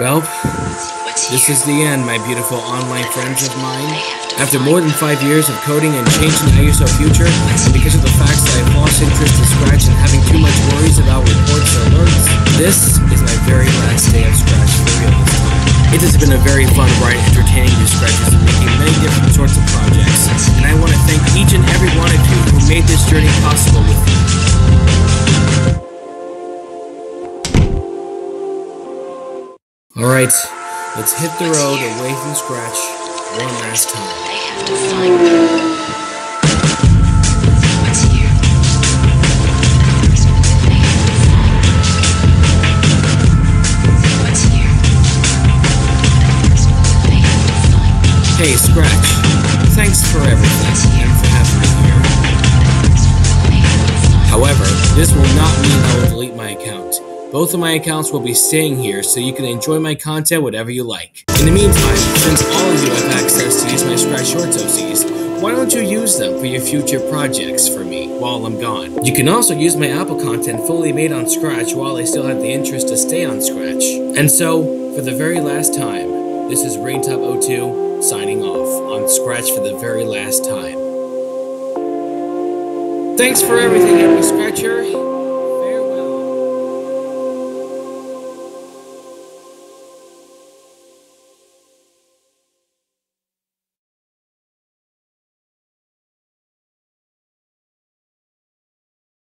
Well, this is the end, my beautiful online friends of mine. After more than five years of coding and changing the ISO future, and because of the fact that I've lost interest in Scratch and having too much worries about reports or alerts, this is my very last day of Scratch for real this time. It has been a very fun ride entertaining you Scratchers and making many different sorts of projects, and I want to thank each and every one of you who made this journey possible with me. Alright, let's hit the road away from Scratch one last time. I have to find them. What's here? I have to find them. What's here? I have to find them. Hey, Scratch, thanks for everything and for having me here. I have to find However, this will not mean I will delete my account. Both of my accounts will be staying here so you can enjoy my content whatever you like. In the meantime, since all of you have access to use my Scratch Shorts OCs, why don't you use them for your future projects for me while I'm gone? You can also use my Apple content fully made on Scratch while I still have the interest to stay on Scratch. And so, for the very last time, this is Ringtop02 signing off on Scratch for the very last time. Thanks for everything, every Scratcher.